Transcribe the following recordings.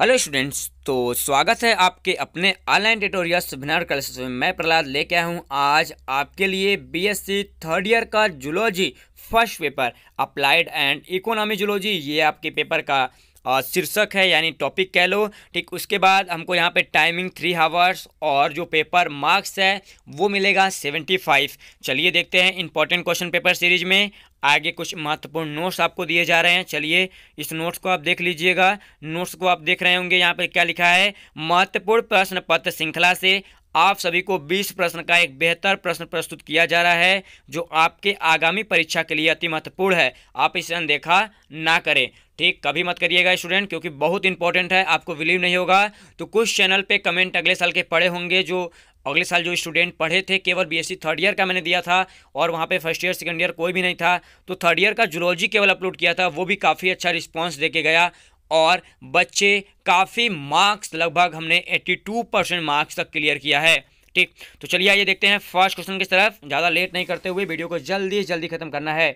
Hello students तो स्वागत है आपके अपने ऑनलाइन ट्यूटोरियल वेबिनार क्लासेस में। मैं प्रहलाद लेके आया हूँ आज आपके लिए बीएससी थर्ड ईयर का zoology first paper applied and economy zoology ये आपके पेपर का शीर्षक है, यानी टॉपिक कह लो। ठीक, उसके बाद हमको यहाँ पे टाइमिंग थ्री हावर्स और जो पेपर मार्क्स है, वो मिलेगा सेवेंटी फाइव चलिए देखते हैं इंपॉर्टेंट क्वेश्चन पेपर सीरीज़ में। आगे कुछ महत्वपूर्ण नोट्स आपको दिए जा रहे हैं। चलिए, इस नोट्स को आप देख लीजिएगा। नोट्स को आप देख रहे होंगे, यहाँ पर क्या लिखा है? महत्वपूर्ण प्रश्न पत्र श्रृंखला से आप सभी को 20 प्रश्न का एक बेहतर प्रश्न प्रस्तुत किया जा रहा है, जो आपके आगामी परीक्षा के लिए अति महत्वपूर्ण है। आप इसे अनदेखा ना करें। ठीक, कभी मत करिएगा स्टूडेंट, क्योंकि बहुत इंपॉर्टेंट है, आपको बिलीव नहीं होगा। तो कुछ चैनल पे कमेंट अगले साल के पढ़े होंगे, जो अगले साल जो स्टूडेंट पढ़े थे, केवल बीएससी थर्ड ईयर का मैंने दिया था, और वहाँ पे फ़र्स्ट ईयर सेकंड ईयर कोई भी नहीं था। तो थर्ड ईयर का जूलॉजी केवल अपलोड किया था, वो भी काफ़ी अच्छा रिस्पॉन्स दे के गया। और बच्चे काफ़ी मार्क्स लगभग हमने 82 परसेंट मार्क्स तक क्लियर किया है। ठीक तो चलिए आइए देखते हैं फ़र्स्ट क्वेश्चन की तरफ़। ज़्यादा लेट नहीं करते हुए वीडियो को जल्दी जल्दी खत्म करना है।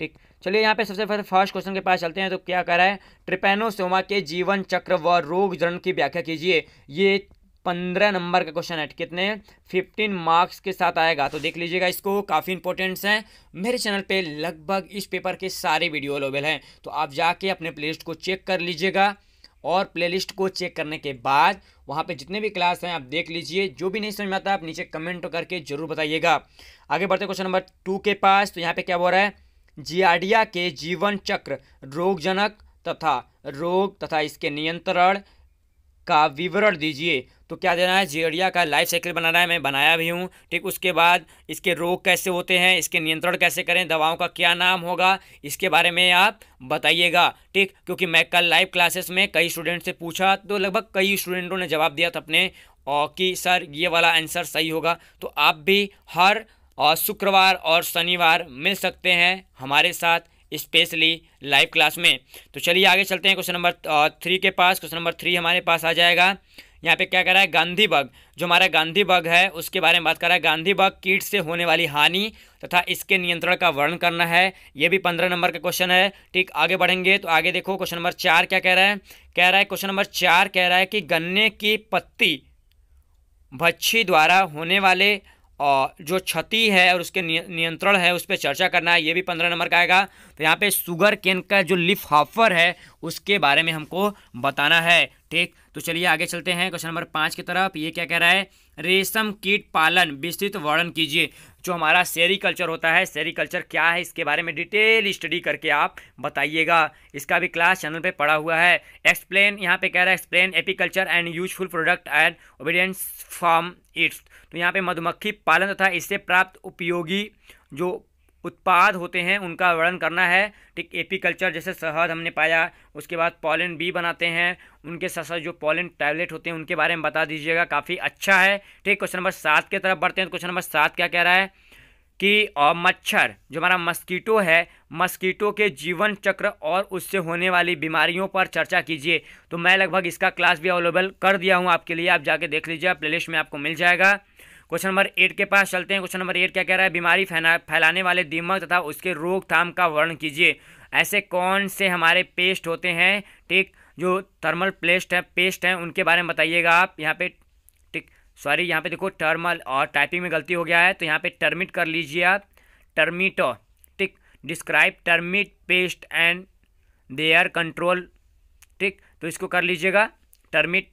ठीक। चलिए यहाँ पे सबसे पहले फ़र्स्ट क्वेश्चन के पास चलते हैं तो क्या कह रहा है? ट्रिपेनोसोमा के जीवन चक्र व रोग जरण की व्याख्या कीजिए। ये पंद्रह नंबर का क्वेश्चन है कितने? फिफ्टीन मार्क्स के साथ आएगा तो देख लीजिएगा इसको, काफ़ी इंपॉर्टेंट्स हैं। मेरे चैनल पे लगभग इस पेपर के सारे वीडियो अवेलेबल हैं तो आप जाके अपने प्लेलिस्ट को चेक कर लीजिएगा और प्लेलिस्ट को चेक करने के बाद वहाँ पे जितने भी क्लास हैं, आप देख लीजिए। जो भी नहीं समझ में आता, आप नीचे कमेंट करके ज़रूर बताइएगा। आगे बढ़ते क्वेश्चन नंबर टू के पास तो यहाँ पे क्या बोल रहा है? जियाडिया के जीवन चक्र, रोगजनक तथा रोग तथा इसके नियंत्रण का विवरण दीजिए। तो क्या देना है? जियडिया का लाइफ साइकिल बनाना है, मैं बनाया भी हूँ। ठीक, उसके बाद इसके रोग कैसे होते हैं, इसके नियंत्रण कैसे करें, दवाओं का क्या नाम होगा, इसके बारे में आप बताइएगा। ठीक, क्योंकि मैं कल लाइव क्लासेस में कई स्टूडेंट से पूछा तो लगभग कई स्टूडेंटों ने जवाब दिया था अपने और कि सर, ये वाला आंसर सही होगा। तो आप भी हर शुक्रवार और शनिवार मिल सकते हैं हमारे साथ स्पेशली लाइव क्लास में। तो चलिए आगे चलते हैं क्वेश्चन नंबर थ्री के पास। क्वेश्चन नंबर थ्री हमारे पास आ जाएगा। यहाँ पे क्या कर रहा है? गांधी बग। जो हमारा गांधी बग है, उसके बारे में बात कर रहा है। गांधी बग कीट से होने वाली हानि तथा इसके नियंत्रण का वर्णन करना है। ये भी पंद्रह नंबर का क्वेश्चन है। ठीक, आगे बढ़ेंगे तो आगे देखो क्वेश्चन नंबर चार क्या कह रहा है? कह रहा है क्वेश्चन नंबर चार कह रहा है कि गन्ने की पत्ती, भच्छी द्वारा होने वाले और जो क्षति है और उसके नियंत्रण है, उस पर चर्चा करना है। ये भी पंद्रह नंबर का आएगा। तो यहाँ पे शुगर केन का जो लिफ हाफर है, उसके बारे में हमको बताना है। ठीक तो चलिए आगे चलते हैं क्वेश्चन नंबर पाँच की तरफ़। ये क्या कह रहा है? रेशम कीट पालन विस्तृत वर्णन कीजिए। जो हमारा सेरिकल्चर होता है, सेरिकल्चर क्या है, इसके बारे में डिटेल स्टडी करके आप बताइएगा। इसका भी क्लास चैनल पे पढ़ा हुआ है। एक्सप्लेन, यहाँ पे कह रहा है explain, apiculture and useful product and obedience from its. तो यहाँ पे मधुमक्खी पालन तथा इससे प्राप्त उपयोगी जो उत्पाद होते हैं, उनका वर्णन करना है। ठीक एपीकल्चर जैसे शहद हमने पाया, उसके बाद पॉलन बी बनाते हैं, उनके साथ साथ जो पॉलन टैबलेट होते हैं, उनके बारे में बता दीजिएगा, काफ़ी अच्छा है। ठीक, क्वेश्चन नंबर सात की तरफ़ बढ़ते हैं तो क्वेश्चन नंबर सात क्या कह रहा है? कि और मच्छर जो हमारा मस्कीटो है, मस्कीटो के जीवन चक्र और उससे होने वाली बीमारियों पर चर्चा कीजिए। तो मैं लगभग इसका क्लास भी अवेलेबल कर दिया हूँ आपके लिए, आप जाके देख लीजिए प्लेलिस्ट में आपको मिल जाएगा। क्वेश्चन नंबर एट के पास चलते हैं। क्वेश्चन नंबर एट क्या कह रहा है? बीमारी फैलाने वाले दीमक तथा उसके रोकथाम का वर्णन कीजिए। ऐसे कौन से हमारे पेस्ट होते हैं? ठीक, जो थर्मल प्लेस्ट है पेस्ट हैं, उनके बारे में बताइएगा आप। यहाँ पे, ठीक सॉरी यहाँ पे देखो टर्मल और टाइपिंग में गलती हो गया है तो यहाँ पे टर्मिट कर लीजिए आप। टर्मिटो ठीक describe termite pest and their control ठीक तो इसको कर लीजिएगा। टर्मिट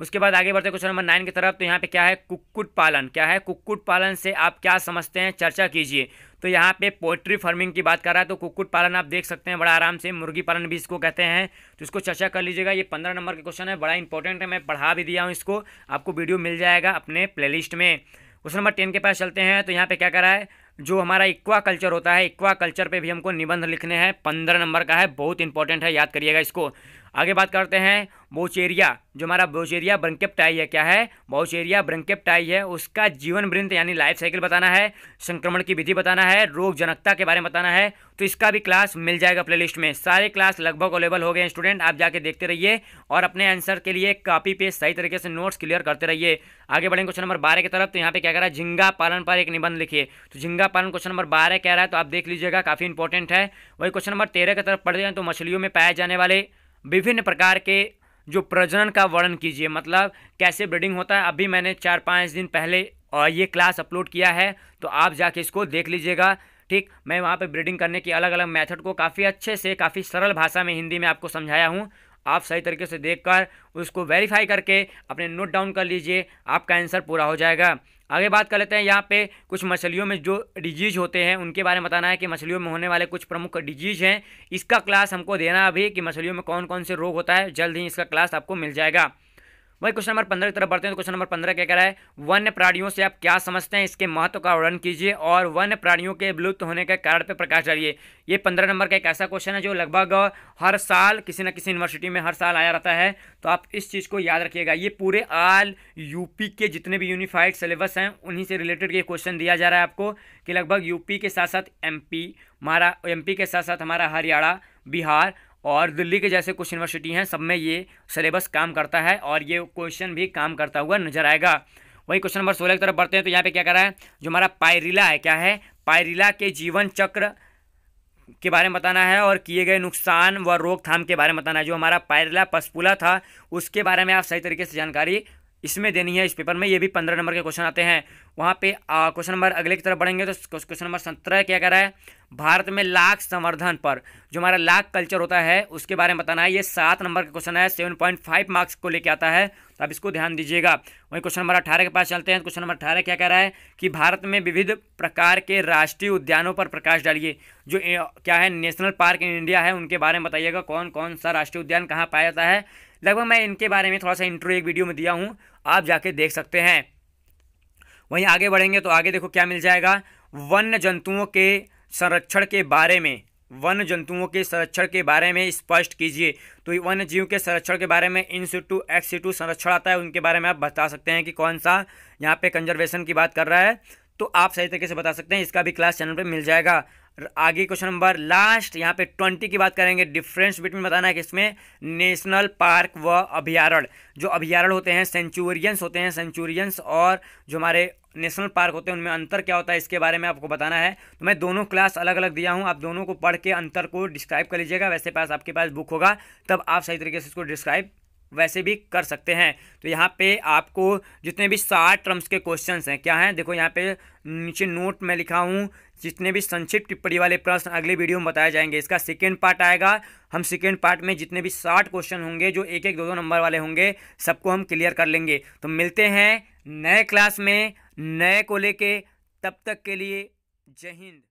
उसके बाद आगे बढ़ते क्वेश्चन नंबर नाइन की तरफ़। तो यहाँ पे क्या है? कुक्कुट पालन। क्या है? कुक्कुट पालन से आप क्या समझते हैं? चर्चा कीजिए। तो यहाँ पे पोल्ट्री फ़ार्मिंग की बात कर रहा है तो कुक्कुट पालन आप देख सकते हैं, बड़ा आराम से। मुर्गी पालन भी इसको कहते हैं। तो इसको चर्चा कर लीजिएगा। ये पंद्रह नंबर का क्वेश्चन है, बड़ा इंपॉर्टेंट है। मैं पढ़ा भी दिया हूँ इसको। आपको वीडियो मिल जाएगा अपने प्ले में। क्वेश्चन नंबर टेन के पास चलते हैं। तो यहाँ पे क्या कर है? जो हमारा इक्वा कल्चर होता है इक्वा कल्चर पे भी हमको निबंध लिखने हैं। पंद्रह नंबर का है, बहुत इंपॉर्टेंट है, याद करिएगा इसको। आगे बात करते हैं बोचेरिया जो हमारा बोचेरिया ब्रंकेप्टाई है, क्या है? बोचेरिया ब्रंकेप्टाई है, उसका जीवन वृंत यानी लाइफ साइकिल बताना है, संक्रमण की विधि बताना है रोग जनकता के बारे में बताना है तो इसका भी क्लास मिल जाएगा प्लेलिस्ट में। सारे क्लास लगभग अवेलेबल हो गए स्टूडेंट, आप जाके देखते रहिए और अपने आंसर के लिए कॉपी पे सही तरीके से नोट्स क्लियर करते रहिए। आगे बढ़ेंगे क्वेश्चन नंबर बारह की तरफ़ तो यहाँ पे क्या कह रहा है? झिंगा पालन पर एक निबंध लिखिए। तो झिंगा पालन क्वेश्चन नंबर बारह कह रहा है तो आप देख लीजिएगा, काफ़ी इंपॉर्टेंट है। वही क्वेश्चन नंबर तेरह की तरफ़ पढ़ते हैं तो मछलियों में पाए जाने वाले विभिन्न प्रकार के जो प्रजनन का वर्णन कीजिए। मतलब कैसे ब्रीडिंग होता है, अभी मैंने चार पाँच दिन पहले ये क्लास अपलोड किया है तो आप जाके इसको देख लीजिएगा। ठीक, मैं वहाँ पे ब्रीडिंग करने की अलग अलग मेथड को काफ़ी अच्छे से, काफ़ी सरल भाषा में हिंदी में आपको समझाया हूँ। आप सही तरीके से देखकर उसको वेरीफाई करके अपने नोट डाउन कर लीजिए, आपका आंसर पूरा हो जाएगा। आगे बात कर लेते हैं यहाँ पे कुछ मछलियों में जो डिज़ीज़ होते हैं, उनके बारे में बताना है कि मछलियों में होने वाले कुछ प्रमुख डिज़ीज़ हैं। इसका क्लास हमको देना अभी कि मछलियों में कौन कौन से रोग होता है। जल्द ही इसका क्लास आपको मिल जाएगा। वही क्वेश्चन नंबर पंद्रह की तरफ़ बढ़ते हैं तो क्वेश्चन नंबर पंद्रह क्या कह रहा है? वन्य प्राणियों से आप क्या समझते हैं? इसके महत्व का वर्णन कीजिए और वन्य प्राणियों के विलुप्त होने के कारण पर प्रकाश डालिए। ये पंद्रह नंबर का एक ऐसा क्वेश्चन है जो लगभग हर साल किसी न किसी यूनिवर्सिटी में हर साल आया रहता है। तो आप इस चीज़ को याद रखिएगा। ये पूरे आल यूपी के जितने भी यूनिफाइड सिलेबस हैं, उन्हीं से रिलेटेड ये क्वेश्चन दिया जा रहा है आपको कि लगभग यूपी के साथ साथ एम हमारा एम के साथ साथ हमारा हरियाणा, बिहार और दिल्ली के जैसे कुछ यूनिवर्सिटी हैं, सब में ये सिलेबस काम करता है और ये क्वेश्चन भी काम करता हुआ नज़र आएगा। वही क्वेश्चन नंबर सोलह की तरफ़ बढ़ते हैं तो यहाँ पे क्या कर रहा है? जो हमारा पायरिला है, क्या है? पायरिला के जीवन चक्र के बारे में बताना है और किए गए नुकसान व रोकथाम के बारे में बताना है। जो हमारा पायरिला पसपुला था, उसके बारे में आप सही तरीके से जानकारी इसमें देनी है, इस पेपर में। ये भी पंद्रह नंबर के क्वेश्चन आते हैं। वहाँ पे क्वेश्चन नंबर अगले की तरफ़ बढ़ेंगे तो क्वेश्चन नंबर सत्रह क्या कह रहा है? भारत में लाख संवर्धन पर। जो हमारा लाख कल्चर होता है, उसके बारे में बताना है। ये सात नंबर का क्वेश्चन है सेवन पॉइंट फाइव मार्क्स को लेकर आता है। तो आप इसको ध्यान दीजिएगा। वहीं क्वेश्चन नंबर अठारह के पास चलते हैं। क्वेश्चन नंबर अठारह क्या कह रहा है? कि भारत में विविध प्रकार के राष्ट्रीय उद्यानों पर प्रकाश डालिए। जो क्या है? नेशनल पार्क इन इंडिया है, उनके बारे में बताइएगा। कौन कौन सा राष्ट्रीय उद्यान कहाँ पाया जाता है? लगभग मैं इनके बारे में थोड़ा सा इंट्रो एक वीडियो में दिया हूँ। आप जाके देख सकते हैं। वहीं आगे बढ़ेंगे तो आगे देखो क्या मिल जाएगा। वन्य जंतुओं के संरक्षण के बारे में, वन जंतुओं के संरक्षण के बारे में स्पष्ट कीजिए। तो वन्य जीव के संरक्षण के बारे में इन सीटू एक्स सीटू संरक्षण आता है, उनके बारे में आप बता सकते हैं कि कौन सा यहाँ पे कंजर्वेशन की बात कर रहा है। तो आप सही तरीके से बता सकते हैं, इसका भी क्लास चैनल पे मिल जाएगा। आगे क्वेश्चन नंबर लास्ट यहाँ पे ट्वेंटी की बात करेंगे। डिफरेंस बिटवीन बताना है कि इसमें नेशनल पार्क व अभ्यारण्य। जो अभ्यारण्य होते हैं सेंचुरियंस होते हैं सेंचुरियंस और जो हमारे नेशनल पार्क होते हैं, उनमें अंतर क्या होता है, इसके बारे में आपको बताना है। तो मैं दोनों क्लास अलग अलग दिया हूँ। आप दोनों को पढ़ के अंतर को डिस्क्राइब कर लीजिएगा। वैसे पास आपके पास बुक होगा, तब आप सही तरीके से इसको डिस्क्राइब वैसे भी कर सकते हैं। तो यहाँ पे आपको जितने भी साठ टर्म्स के क्वेश्चंस हैं, क्या हैं? देखो यहाँ पे नीचे नोट में लिखा हूँ, जितने भी संक्षिप्त टिप्पणी वाले प्रश्न अगले वीडियो में बताए जाएँगे। इसका सेकेंड पार्ट आएगा। हम सेकेंड पार्ट में जितने भी साठ क्वेश्चन होंगे, जो एक एक दो दो नंबर वाले होंगे, सबको हम क्लियर कर लेंगे। तो मिलते हैं नए क्लास में, नए को लेके, तब तक के लिए जय हिंद।